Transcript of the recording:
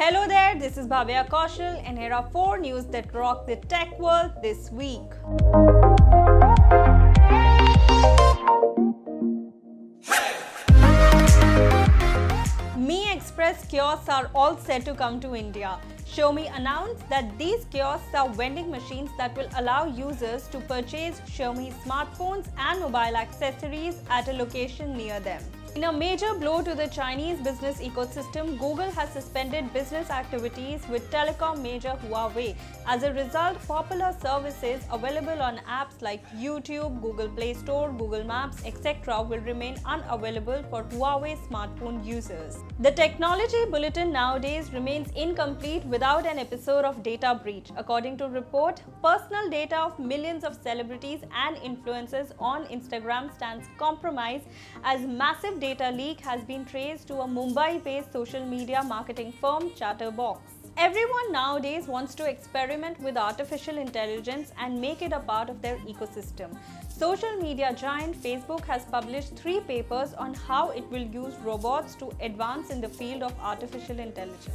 Hello there, this is Bhavya Kaushal, and here are four news that rock the tech world this week. Mi Express kiosks are all set to come to India. Xiaomi announced that these kiosks are vending machines that will allow users to purchase Xiaomi smartphones and mobile accessories at a location near them. In a major blow to the Chinese business ecosystem, Google has suspended business activities with telecom major Huawei. As a result, popular services available on apps like YouTube, Google Play Store, Google Maps, etc. will remain unavailable for Huawei smartphone users. The technology bulletin nowadays remains incomplete without an episode of data breach. According to report, personal data of millions of celebrities and influencers on Instagram stands compromised as massive data leak has been traced to a Mumbai-based social media marketing firm Chtrbox. Everyone nowadays wants to experiment with artificial intelligence and make it a part of their ecosystem. Social media giant Facebook has published three papers on how it will use robots to advance in the field of artificial intelligence.